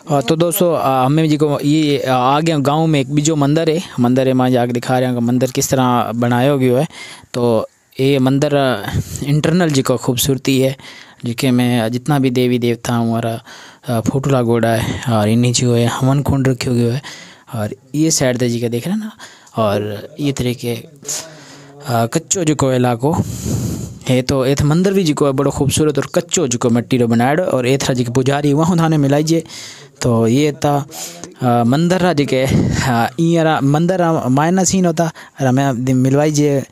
तो दोस्तों हमें जी को ये आ, आगे गाँव में एक बीजो मंदिर है। मंदिर है माँ जाके दिखा रहे हैं कि मंदिर किस तरह बनाया गया है। तो ये मंदिर इंटरनल जी को खूबसूरती है जिके में जितना भी देवी देवता हमारा आ, फ़ोटो लागोड़ा है और इन्हीं जो है हवन कुंड रखो गयो है और ये साइड ते जी का देख रहे हैं ना और ये तरीके कच्चो जो इलाको है तो एथ मंदिर भी जो है बड़ो खूबसूरत और कच्चो जो मिट्टी रो बनायो और एथरा जी पुजारी वहाँ थाने मिलाइजे। तो ये था मंदिर रा जेके ईअं मंदिर मायना सीन होता और हमें मिलवाइजे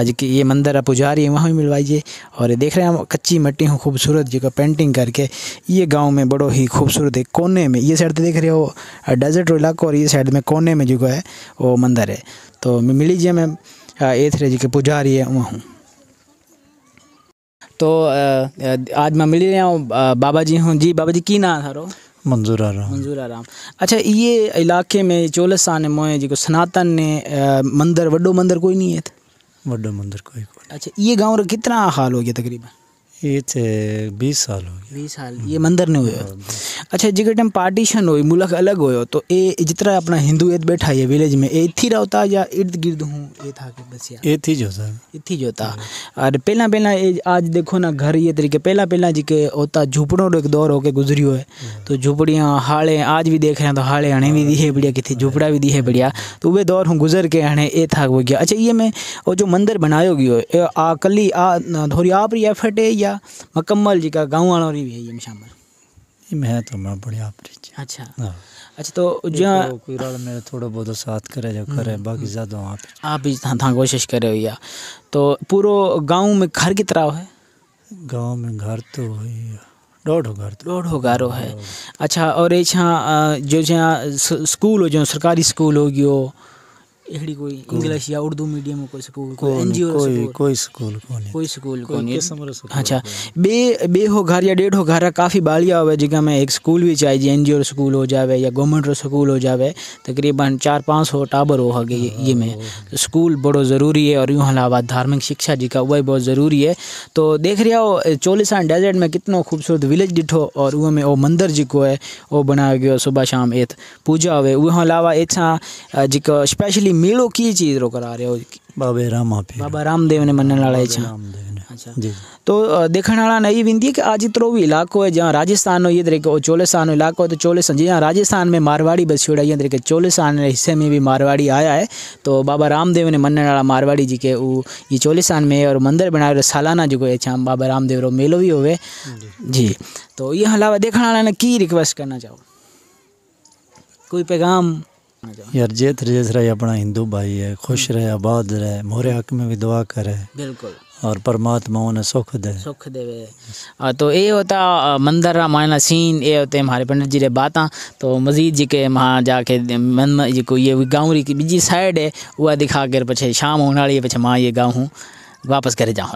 आज की ये मंदिर पुजारी है, वहाँ भी मिलवाइजे और ये देख रहे हैं हम, कच्ची मिट्टी हूँ, खूबसूरत जो पेंटिंग करके। ये गाँव में बड़ो ही खूबसूरत है, कोने में, ये साइड तो देख रहे हो डेजर्ट इलाको और ये साइड में कोने में जो है, वो मंदिर है। तो मिली जी मैं ए थे जी के पुजारी है, वहाँ तो आज मैं मिल रहा हूँ बाबा जी हूँ। जी बाबा जी, की नाम थारो मंजूर आराम। मंजूर आराम। अच्छा ये इलाके में चोलसान में जो सनातन ने मंदिर वड्डो मंदिर कोई नहीं है? वड्डो मंदिर कोई कोई अच्छा ये गाँव रा कितना हाल हो गया तकरीबन? ये थे बीस साल हो गए। बीस साल ये मंदिर ने हुए अच्छा जिस टाइम पार्टीशन हुई मुल्क अलग हुयो तो ये जितना अपना हिंदू एत बैठा है विलेज में ए थी रहता या इर्द गिर्द हूँ ये था के बस ये थी जो था। इतनी जो था। और पहला पहला आज देखो ना घर ये तरीके पहला पहला जी के होता झूपड़ों एक दौर होके गुजरियो है। तो झूपड़ियाँ हाड़े आज भी देख रहे हैं तो हाड़े हणे भी दी है बढ़िया कितनी झूपड़ा भी दी है बढ़िया। तो वे दौर हूँ गुजर के हणे ए था हो गया। अच्छा ये में वो जो मंदिर बनायो गयो आ कली आ थोड़ी आप एफर्ट है या मकम्मल जी का गाँव वालों री भी है ये शामिल। मैं तो मैं बढ़िया आपरी अच्छा। हाँ। अच्छा तो जहाँ कोई राल मेरे थोड़ा बहुत साथ करे जो करे बाकी ज़्यादा वहाँ पे आप भी था, था कोशिश करे भैया। तो पूरो गाँव में घर की तरह है? गाँव में घर तो वही डोढ़ घर तो। रोड हो। गारो है। अच्छा और ये जो जहाँ स्कूल हो जो सरकारी स्कूल हो गयो एहड़ी कोई इंग्लिश या उर्दू मीडियम कोई स्कूल एनजीओ कोई कोई स्कूल को कोई स्कूल कोनी अच्छा बे बे हो घर या डेढ़ हो घर काफ़ी बालिया हुए जगह में एक स्कूल भी चाहिए जी स्कूल हो जावे या गवर्नमेंट रो स्कूल हो जावे तकरीबन चार पाँच सौ टाबर हो गए ये, में। तो स्कूल बड़ो ज़रूरी है और यूँ अलावा धार्मिक शिक्षा जी का वही बहुत ज़रूरी है। तो देख रहे हो चोलिसान डेजर्ट में कितनो खूबसूरत विलेज डिठो और वो में वो मंदिर जी को है वो बनाया गयो सुबह शाम एत पूजा हुए वहाँ अलावा एसा जी स्पेशली मेलो की चीज़ रो करा रहे हो? बाबे रामा पे बाबा रामदेव ने मनने वाला है छा। रामदेव ने। अच्छा। जी तो अ, देखण वाला ने ये विनती है कि आज इतरो भी इलाको है जहाँ राजस्थान नो ये तरीके और चोलिसान नो इलाको है तो चोलिसान जहाँ राजस्थान में मारवाड़ी बस छोड़ा ये तरीके चोलिसान के हिस्से में भी मारवाड़ी आया है। तो बाबा रामदेव ने मनने वाला मारवाड़ी जी के वो ये चोलिसान में और मंदिर बनाए सालाना जो है छा बाबा रामदेव रो मेलो भी होवे। जी। तो ये अलावा देखण वाला ने की रिक्वेस्ट करना चाहो? कोई पैगाम? यार जेत जेत रहे अपना हिंदू भाई है खुश रहे आबाद रहे मोरे हक में भी दुआ करे। बिल्कुल। और परमात्मा उन्हें सुख दे। सुख देवे। तो ये होता मंदिर रा मायना सीन ये होते हमारे पंडित जी रे बाता। तो मजीद जी के वहाँ जाके मन जी को ये गाँव री की बीजी साइड है वह दिखा कर पछे शाम होने वाली है पछे माँ ये गाँव हूँ वापस करे जाऊँ।